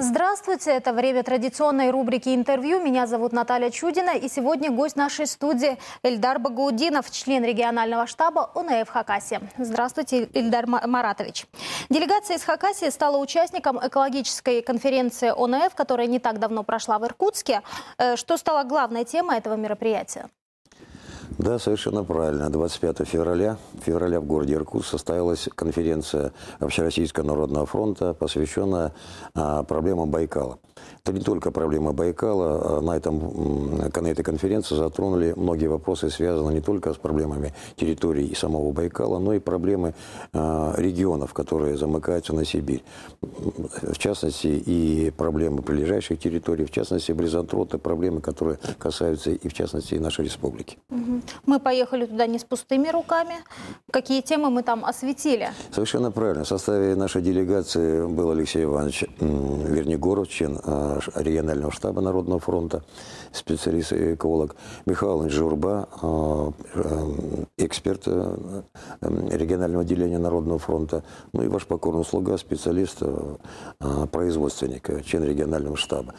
Здравствуйте, это время традиционной рубрики «Интервью». Меня зовут Наталья Чудина, и сегодня гость нашей студии Эльдар Багаудинов, член регионального штаба ОНФ Хакасия. Здравствуйте, Эльдар Маратович. Делегация из Хакасии стала участником экологической конференции ОНФ, которая не так давно прошла в Иркутске. Э, что стало главной темой этого мероприятия? Да, совершенно правильно. 25 февраля, февраля в городе Иркутск состоялась конференция Общероссийского народного фронта, посвященная а, проблемам Байкала. Это не только проблема Байкала. А на, этом, на этой конференции затронули многие вопросы, связанные не только с проблемами территории и самого Байкала, но и проблемы э, регионов, которые замыкаются на Сибирь. В частности, и проблемы прилежащих территорий, в частности, Бризантрота, проблемы, которые касаются и, в частности, и нашей республики. Мы поехали туда не с пустыми руками. Какие темы мы там осветили? Совершенно правильно. В составе нашей делегации был Алексей Иванович Вернигоров, член э, регионального штаба Народного фронта, специалист и эколог, Михаил Журба, э, э, эксперт э, регионального отделения Народного фронта, ну и ваш покорный слуга, специалист, производственник, член регионального штаба.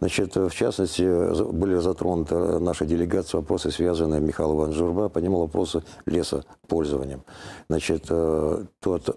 Значит, в частности, были затронуты наша делегация вопросы, связанные, Михаил Иванович Журба поднимал вопросы лесопользованием. Значит, тот,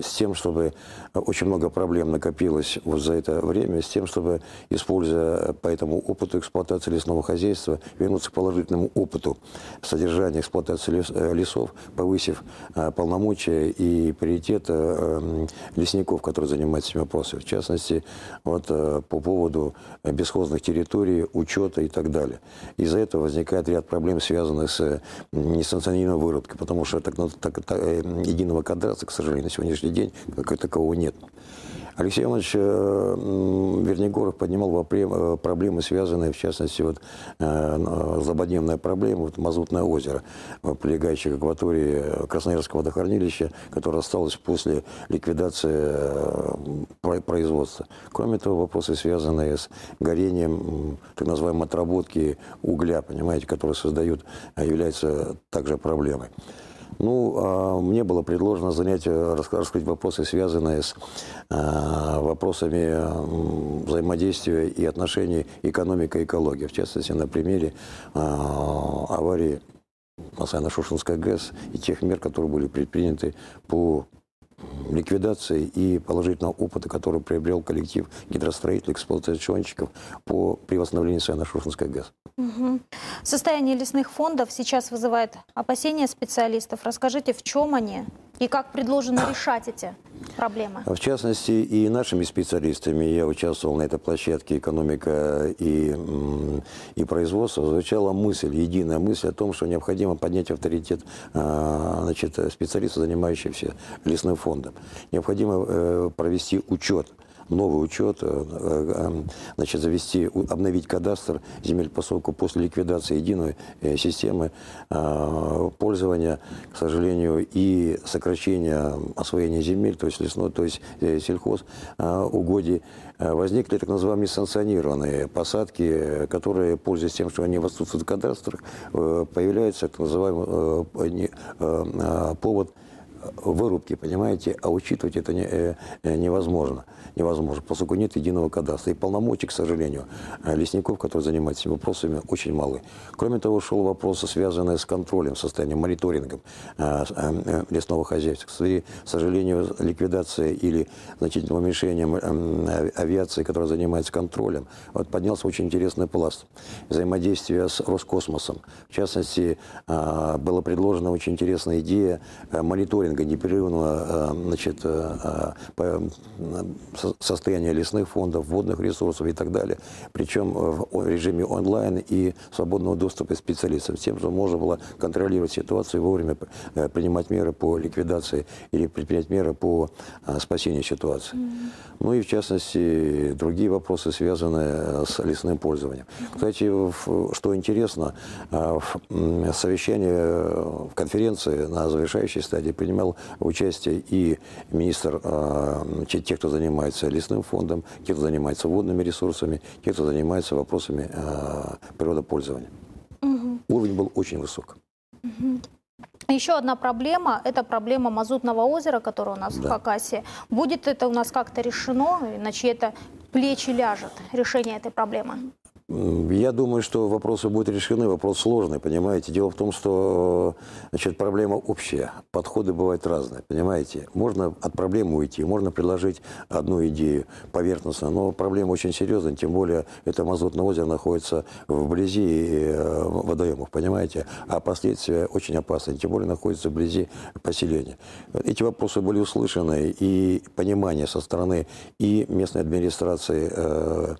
с тем, чтобы очень много проблем накопилось вот за это время, с тем, чтобы, используя по этому опыту эксплуатации лесного хозяйства, вернуться к положительному опыту содержания эксплуатации лес, э, лесов, повысив э, полномочия и приоритет э, лесников, которые занимаются этим вопросом. В частности, вот по поводу бесхозных территорий, учета и так далее. Из-за этого возникает ряд проблем, связанных с несанкционированной вырубкой, потому что так, так, так, единого кадастра, к сожалению, на сегодняшний день как такового нет. Алексей Иванович э, Вернигоров поднимал э, проблемы, связанные, в частности, вот, э, злободневная проблема, вот, Мазутное озеро, прилегающее к акватории Красноярского водохранилища, которое осталось после ликвидации производства. Кроме того, вопросы, связанные с горением, так называемой отработки угля, понимаете, которые создают, являются также проблемой. Ну, а мне было предложено занять, э, раскрыть вопросы, связанные с э, вопросами взаимодействия и отношений экономика и экология. В частности, на примере э, аварии Масайно-Шушинской ГЭС и тех мер, которые были предприняты по ликвидации и положительного опыта, который приобрел коллектив гидростроителей, эксплуатационщиков по, при восстановлении Сайно-Шушинской ГЭС. Угу. Состояние лесных фондов сейчас вызывает опасения специалистов. Расскажите, в чем они и как предложено решать эти проблемы? В частности, и нашими специалистами, я участвовал на этой площадке «Экономика и, и производство», звучала мысль, единая мысль о том, что необходимо поднять авторитет а, значит, специалистов, занимающихся лесным фондом. Необходимо э, провести учет новый учет, э, э, значит, завести, обновить кадастр земель, поскольку после ликвидации единой э, системы пользования, к сожалению, и сокращения освоения земель, то есть лесной, то есть сельхоз, угодий, возникли так называемые санкционированные посадки, которые, пользуясь тем, что они отсутствуют в кадастрах, появляется так называемый повод вырубки, понимаете, а учитывать это не, э, э, невозможно, невозможно, поскольку нет единого кадастра. И полномочий, к сожалению, э, лесников, которые занимаются этими вопросами, очень малы. Кроме того, шел вопрос, связанный с контролем, состоянием, мониторингом лесного хозяйства. К сожалению, ликвидация или значительным уменьшением авиации, которая занимается контролем, вот поднялся очень интересный пласт взаимодействия с Роскосмосом. В частности, была предложена очень интересная идея мониторинга мониторинга непрерывного э, значит, э, э, состояния лесных фондов, водных ресурсов и так далее. Причем в режиме онлайн и свободного доступа специалистов. Тем, что можно было контролировать ситуацию и вовремя принимать меры по ликвидации или предпринять меры по спасению ситуации. Mm -hmm. Ну и в частности другие вопросы, связанные с лесным пользованием. Кстати, что интересно, в совещании, в конференции на завершающей стадии принимали принимал участие и министр, э, те, кто занимается лесным фондом, те, кто занимается водными ресурсами, те, кто занимается вопросами э, природопользования. Угу. Уровень был очень высок. Угу. Еще одна проблема – это проблема Мазутного озера, которое у нас да. в Хакасии. Будет это у нас как-то решено, на чьей-то плечи ляжет решение этой проблемы? Я думаю, что вопросы будут решены. Вопрос сложный, понимаете. Дело в том, что значит, проблема общая. Подходы бывают разные, понимаете. Можно от проблемы уйти, можно предложить одну идею поверхностно, но проблема очень серьезная, тем более это Мазутное озеро находится вблизи э, водоемов, понимаете. А последствия очень опасны, тем более находится вблизи поселения. Эти вопросы были услышаны, и понимание со стороны и местной администрации, э,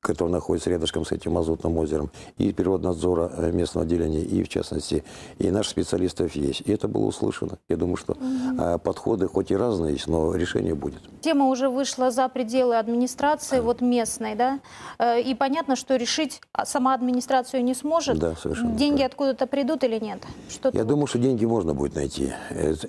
которая находится рядом рядышком с этим Азотным озером, и природнадзора э, местного отделения, и в частности, и наших специалистов есть. И это было услышано. Я думаю, что угу. подходы хоть и разные есть, но решение будет. Тема уже вышла за пределы администрации, вот местной, да? Э, и понятно, что решить сама администрацию не сможет. Да, совершенно. Деньги откуда-то придут или нет? Что Я думаю, что деньги можно будет найти.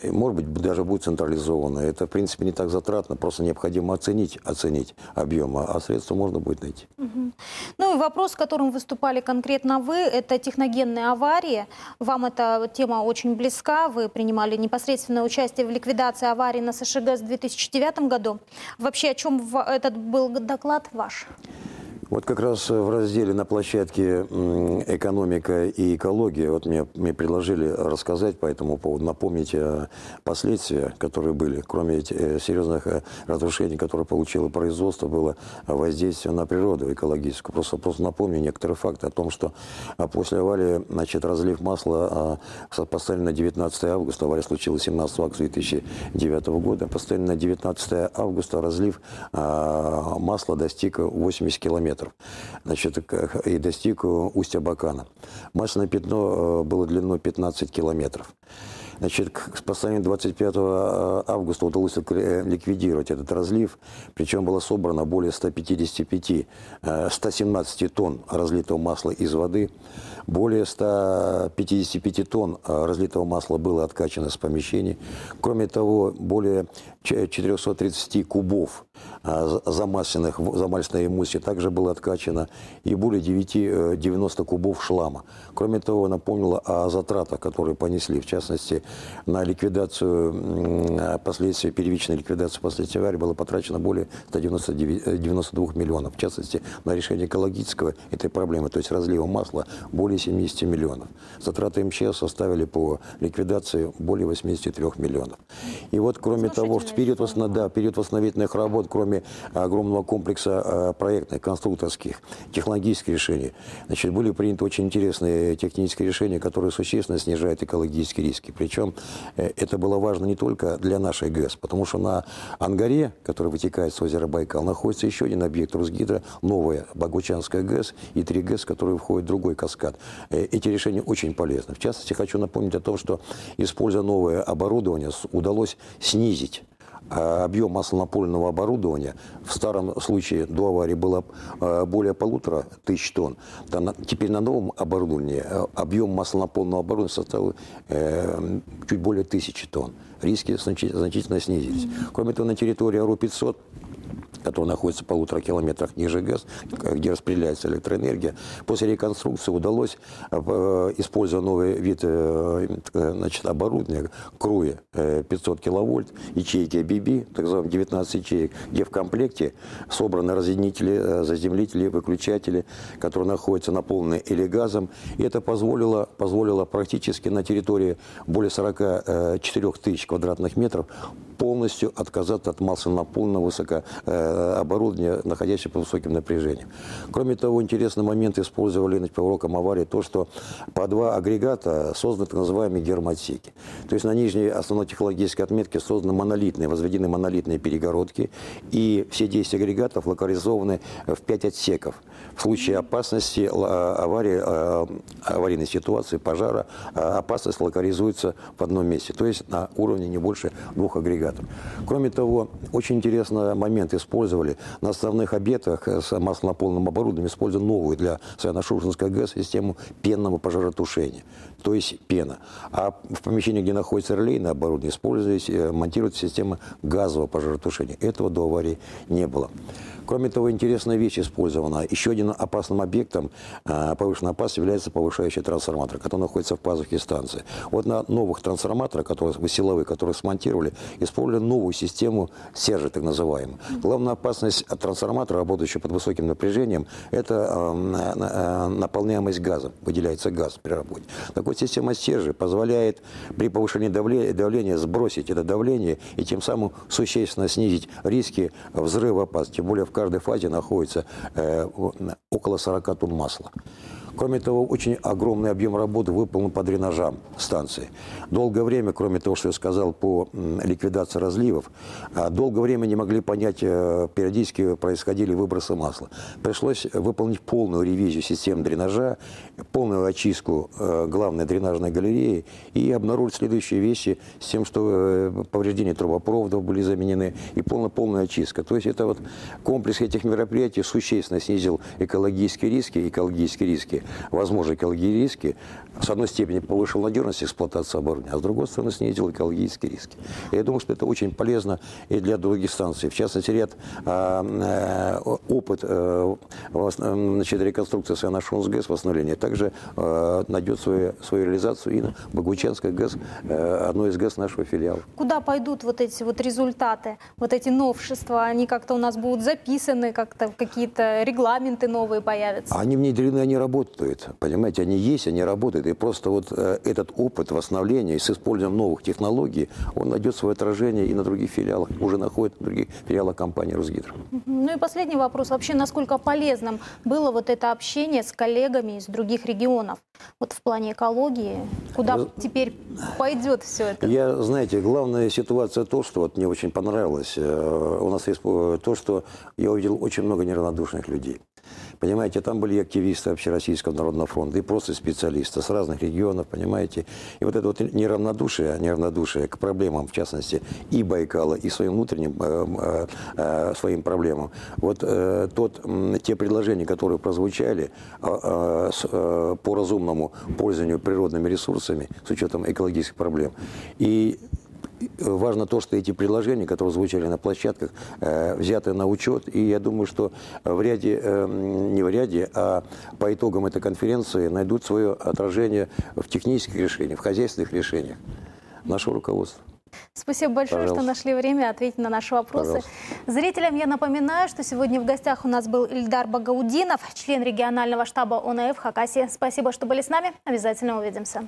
Может быть, даже будет централизовано. Это, в принципе, не так затратно, просто необходимо оценить, оценить объем, а средства можно будет найти. Угу. Ну и вопрос, с которым выступали конкретно вы, это техногенные аварии. Вам эта тема очень близка. Вы принимали непосредственное участие в ликвидации аварии на СШГ в 2009 году. Вообще, о чем этот был доклад ваш? Вот как раз в разделе на площадке «Экономика и экология» вот мне, мне предложили рассказать по этому поводу, напомнить о последствиях, которые были. Кроме э, серьезных э, разрушений, которые получило производство, было воздействие на природу экологическую. Просто, просто напомню некоторые факты о том, что а, после аварии значит, разлив масла а, поставили на 19 августа, авария случилась 17 августа 2009 года, поставили на 19 августа разлив а, масла достиг 80 километров метров значит, и достиг устья Бакана. Масляное пятно э, было длиной 15 километров. Значит, по состоянию 25 августа удалось э, ликвидировать этот разлив, причем было собрано более 155, 117 э, тонн разлитого масла из воды, более 155 тонн разлитого масла было откачано с помещений. Кроме того, более 430 кубов замасленных, замасленной эмульсии также было откачано и более 9, 90 кубов шлама. Кроме того, напомнила о затратах, которые понесли, в частности, на ликвидацию последствий, первичной ликвидации последствий аварии было потрачено более 199, 92 э, миллионов. В частности, на решение экологического этой проблемы, то есть разлива масла, более 70 миллионов. Затраты МЧС составили по ликвидации более 83 миллионов. И вот, кроме того, в период, восстанов... да, период восстановительных работ, кроме огромного комплекса э, проектных, конструкторских, технологических решений, значит, были приняты очень интересные технические решения, которые существенно снижают экологические риски. Причем э, это было важно не только для нашей ГЭС, потому что на Ангаре, который вытекает с озера Байкал, находится еще один объект Русгидро, новая Богучанская ГЭС и три ГЭС, которые входят в другой каскад. Э, эти решения очень полезны. В частности, хочу напомнить о том, что, используя новое оборудование, удалось снизить объем маслонапольного оборудования в старом случае до аварии было а, более полутора тысяч тонн. Теперь на новом оборудовании а, объем маслонапольного оборудования составил э, чуть более тысячи тонн. Риски значительно снизились. Кроме того, на территории АРУ-500 который находится в полутора километрах ниже ГЭС, где распределяется электроэнергия. После реконструкции удалось, э, используя новый вид э, значит, оборудования, КРУИ 500 киловольт, ячейки ABB, так называемые 19 ячеек, где в комплекте собраны разъединители, э, заземлители, выключатели, которые находятся наполнены или газом. И это позволило, позволило практически на территории более 44 тысяч квадратных метров полностью отказаться от масляно-напольного высоко, э, находящегося под высоким напряжением. Кроме того, интересный момент использовали по урокам аварии то, что по два агрегата созданы так называемые гермотеки. То есть на нижней основной технологической отметке созданы монолитные, возведены монолитные перегородки, и все 10 агрегатов локализованы в 5 отсеков. В случае опасности аварии, э, аварийной ситуации, пожара, э, опасность локализуется в одном месте, то есть на уровне не больше двух агрегатов агрегатов. Кроме того, очень интересный момент использовали на основных объектах с маслонаполненным оборудованием, используя новую для Саяно-Шушинской ГЭС систему пенного пожаротушения, то есть пена. А в помещении, где находится релейное оборудование, используется, э, монтируется система газового пожаротушения. Этого до аварии не было. Кроме того, интересная вещь использована. Еще один опасным объектом э, повышенной опасности является повышающий трансформатор, который находится в пазухе станции. Вот на новых трансформаторах, которые силовые, которые смонтировали, использовали новую систему сержи, так называемую. Главная опасность от трансформатора, работающего под высоким напряжением, это э, наполняемость газом, выделяется газ при работе. Так вот, система сержи позволяет при повышении давления, давления сбросить это давление и тем самым существенно снизить риски взрыва опасности. Тем более в каждой фазе находится э, около 40 тонн масла. Кроме того, очень огромный объем работы выполнен по дренажам станции. Долгое время, кроме того, что я сказал по ликвидации разливов, а, долгое время не могли понять, э, периодически происходили выбросы масла. Пришлось выполнить полную ревизию систем дренажа, полную очистку э, главной дренажной галереи и обнаружить следующие вещи с тем, что э, повреждения трубопроводов были заменены и полная, полная очистка. То есть это вот комплекс этих мероприятий существенно снизил экологические риски, экологические риски возможные экологические риски, с одной степени повышил надежность эксплуатации оборудования, а с другой стороны снизил экологические риски. Я думаю, что это очень полезно и для других станций. В частности, ряд э, опыт э, значит, реконструкции Саяна-Шунс ГЭС, восстановления, также э, найдет свою, свою реализацию и на Богучанской ГЭС, э, одной из ГЭС нашего филиала. Куда пойдут вот эти вот результаты, вот эти новшества? Они как-то у нас будут записаны, как-то какие-то регламенты новые появятся? Они внедрены, они работают. Понимаете, они есть, они работают. И просто вот э, этот опыт восстановления с использованием новых технологий, он найдет свое отражение и на других филиалах, уже находит на других филиалах компании «Росгидро». Ну и последний вопрос. Вообще, насколько полезным было вот это общение с коллегами из других регионов? Вот в плане экологии, куда Вы... теперь пойдет все это? Я, знаете, главная ситуация то, что вот мне очень понравилось. Э, у нас есть э, то, что я увидел очень много неравнодушных людей. Понимаете, там были активисты Общероссийского народного фронта и просто специалисты с разных регионов, понимаете. И вот это вот неравнодушие, неравнодушие к проблемам, в частности, и Байкала, и своим внутренним э, э, э своим проблемам. Вот э, тот, те предложения, которые прозвучали э, э, по разумному пользованию природными ресурсами с учетом экологических проблем. И важно то, что эти предложения, которые звучали на площадках, э, взяты на учет. И я думаю, что в ряде, э, не в ряде, а по итогам этой конференции найдут свое отражение в технических решениях, в хозяйственных решениях нашего руководства. Спасибо большое, Пожалуйста. что нашли время ответить на наши вопросы. Пожалуйста. Зрителям я напоминаю, что сегодня в гостях у нас был Ильдар Багаудинов, член регионального штаба ОНФ Хакасии. Спасибо, что были с нами. Обязательно увидимся.